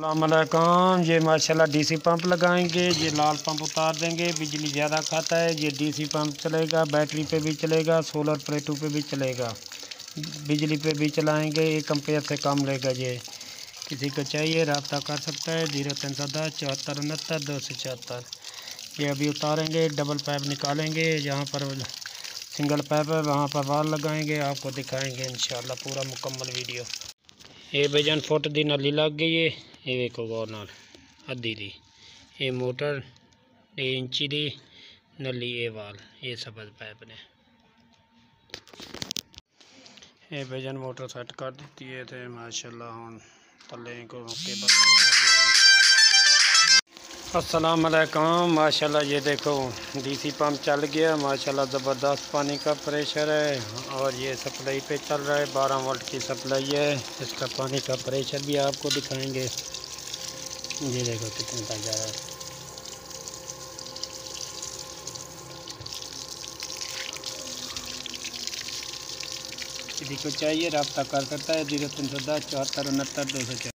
अल्लाम ये माशाल्लाह DC pump लगाएँगे ये लाल पंप उतार देंगे बिजली ज़्यादा खाता है ये डीसी पंप चलेगा बैटरी पे भी चलेगा सोलर प्लेटों पे भी चलेगा बिजली पे भी चलाएँगे एक अम्पेयर से कम लेगा ये किसी को चाहिए रबता कर सकता है ज़ीरो तीन सौ दस चौहत्तर उनहत्तर दो सौ चौहत्तर ये अभी उतारेंगे डबल पाइप निकालेंगे जहाँ पर सिंगल पाइप है वहाँ पर वाल लगाएँगे आपको दिखाएँगे इन पूरा मुकम्मल वीडियो ये बेजन फुट की नली लग गई है ये वेखो गौर न अद्धी दी ये मोटर ए इंची दी नली ए वाल ये सब पाइप ने यह बेजन मोटर सैट कर दी है तो माशाल्लाह हम थले को अस्सलाम वालेकुम माशाल्लाह ये देखो डीसी पंप चल गया माशाल्लाह ज़बरदस्त पानी का प्रेशर है, और ये सप्लाई पे चल रहा है 12 वोल्ट की सप्लाई है, इसका पानी का प्रेशर भी आपको दिखाएँगे। ये देखो कितने तक जा रहा है। किसी को चाहिए रब्ता कर सकता है, ज़ीरो तीन सौ दस, चौहत्तर, उनहत्तर, दो सौ